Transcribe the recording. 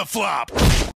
the flop!